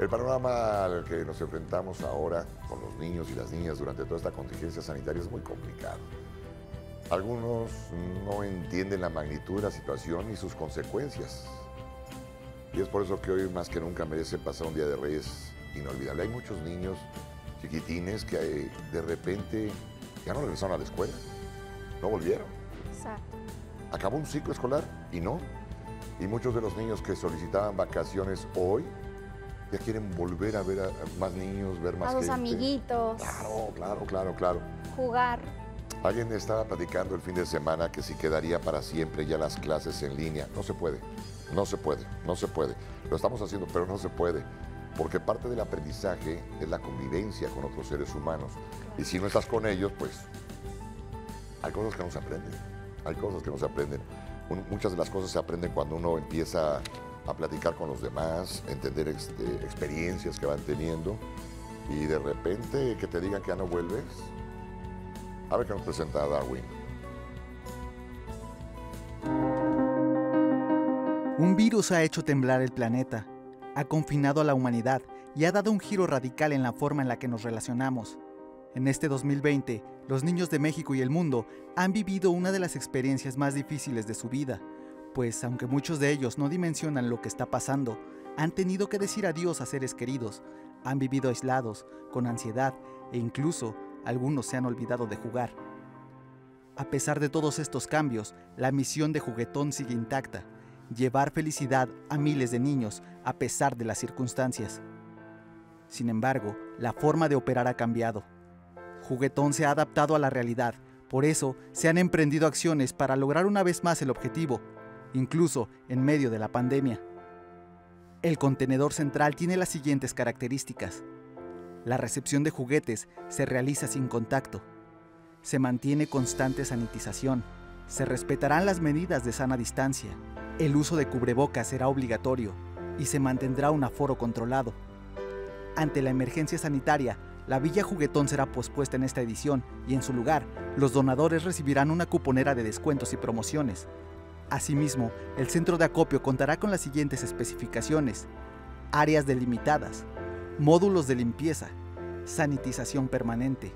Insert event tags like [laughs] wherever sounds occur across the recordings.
El panorama al que nos enfrentamos ahora con los niños y las niñas durante toda esta contingencia sanitaria es muy complicado. Algunos no entienden la magnitud de la situación y sus consecuencias. Y es por eso que hoy más que nunca merece pasar un día de Reyes inolvidable. Hay muchos niños chiquitines que eh, de repente ya no regresaron a la escuela, no volvieron. Exacto. Acabó un ciclo escolar y no. Y muchos de los niños que solicitaban vacaciones hoy ya quieren volver a ver a más niños, ver más A los gente. amiguitos. Claro, claro, claro, claro. Jugar. Alguien estaba platicando el fin de semana que si quedaría para siempre ya las clases en línea. No se puede, no se puede, no se puede. Lo estamos haciendo, pero no se puede. Porque parte del aprendizaje es la convivencia con otros seres humanos. Y si no estás con ellos, pues hay cosas que no se aprenden. Hay cosas que no se aprenden. Un- muchas de las cosas se aprenden cuando uno empieza a platicar con los demás, entender este, experiencias que van teniendo. Y de repente que te digan que ya no vuelves, a ver qué nos presenta Darwin. Un virus ha hecho temblar el planeta, ha confinado a la humanidad y ha dado un giro radical en la forma en la que nos relacionamos. En este 2020, los niños de México y el mundo han vivido una de las experiencias más difíciles de su vida, pues aunque muchos de ellos no dimensionan lo que está pasando, han tenido que decir adiós a seres queridos, han vivido aislados, con ansiedad e incluso algunos se han olvidado de jugar. A pesar de todos estos cambios, la misión de Juguetón sigue intacta, llevar felicidad a miles de niños a pesar de las circunstancias. Sin embargo, la forma de operar ha cambiado. Juguetón se ha adaptado a la realidad, por eso se han emprendido acciones para lograr una vez más el objetivo, incluso en medio de la pandemia. El contenedor central tiene las siguientes características. La recepción de juguetes se realiza sin contacto. Se mantiene constante sanitización. Se respetarán las medidas de sana distancia. El uso de cubrebocas será obligatorio y se mantendrá un aforo controlado. Ante la emergencia sanitaria, la Villa Juguetón será pospuesta en esta edición y en su lugar, los donadores recibirán una cuponera de descuentos y promociones. Asimismo, el centro de acopio contará con las siguientes especificaciones. Áreas delimitadas, módulos de limpieza, sanitización permanente,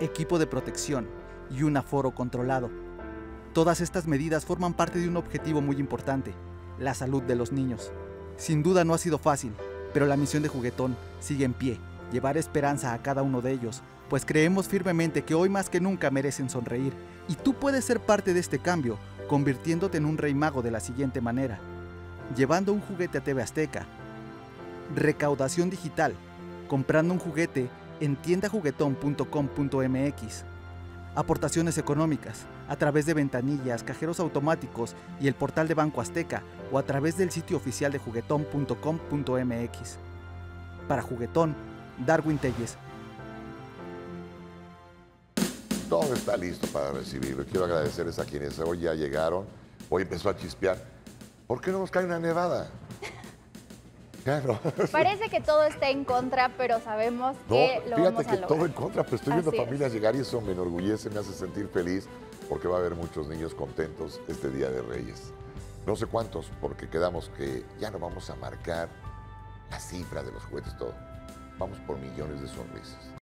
equipo de protección y un aforo controlado. Todas estas medidas forman parte de un objetivo muy importante, la salud de los niños. Sin duda no ha sido fácil, pero la misión de Juguetón sigue en pie, llevar esperanza a cada uno de ellos, pues creemos firmemente que hoy más que nunca merecen sonreír, y tú puedes ser parte de este cambio, convirtiéndote en un rey mago de la siguiente manera, llevando un juguete a TV Azteca, recaudación digital, comprando un juguete en tiendajuguetón.com.mx, aportaciones económicas a través de ventanillas, cajeros automáticos y el portal de Banco Azteca o a través del sitio oficial de juguetón.com.mx. Para Juguetón, Darwin Telles. Todo está listo para recibirlo. Quiero agradecerles a quienes hoy ya llegaron. Hoy empezó a chispear. ¿Por qué no nos cae una nevada? [laughs] Claro. Parece que todo está en contra, pero sabemos No, que lo fíjate vamos a que lograr. todo en contra, pero estoy viendo Así es. familias llegar y eso me enorgullece, me hace sentir feliz porque va a haber muchos niños contentos este Día de Reyes. No sé cuántos, porque quedamos que ya no vamos a marcar la cifra de los juguetes, todo. Vamos por millones de sonrisas.